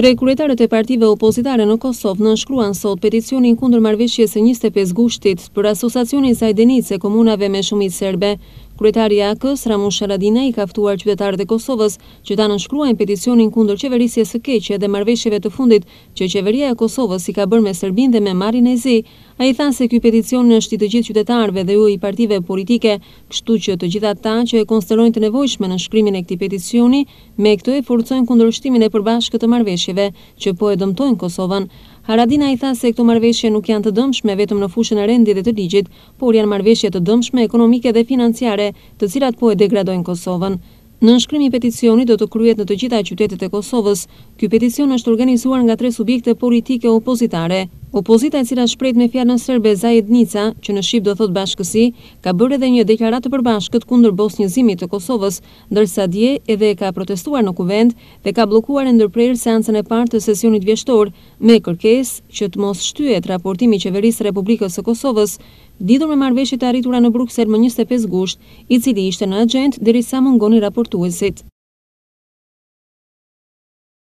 Tre kryetarët e partive opozitare në Kosovë nënshkruan sot peticionin kundër marrëveshjes së njëzet e pesë gushtit, për Asociacionin Zajednicë e komunave me shumicë serbe. Kryetari i AAK-së, Ramush Haradinaj, ka ftuar qytetarët e Kosovës që ta nënshkruajnë peticionin kundër qeverisjes së keqe dhe marrëveshjeve të fundit që Qeveria e Kosovës i ka bërë me Serbinë dhe me Malin e Zi. Ai tha se ky peticion është i të gjithë qytetarëve dhe jo i partive politike, kështu që të gjithë ata që e konsiderojnë të nevojshme nënshkrimin e këtij peticioni, Me këtë e forcojnë kundërshtimin e përbashkët të marrëveshjeve, që po e dëmtojnë Kosovën. Haradinaj tha se këto marrëveshje nuk janë të dëmshme vetëm në fushën e rendit dhe të ligjit, por janë marrëveshje të dëmshme ekonomike dhe financiare, të cilat po e degradojnë Kosovën. Nënshkrimi i peticionit do të kryhet në të gjitha qytetet e Kosovës. Ky peticion është organizuar nga tre subjekte politike opozitare. Opozita e cila shprehet me fjalën serbe Zajednica, që në shqip do thotë bashkësi, ka bërë edhe një deklaratë të përbashkët kundër bosnjëzimit të Kosovës, ndërsa dje edhe ka protestuar në Kuvend dhe ka bllokuar e ndërprerë seancën e parë të sesionit vjeshtor me kërkesë që të mos shtyhet raportimi i Qeverisë së Republikës së Kosovës lidhur me marrëveshjet e arritura në Bruksel më njëzet e pesë gusht, i cili ishte në agjendë derisa mungonin raportuesit.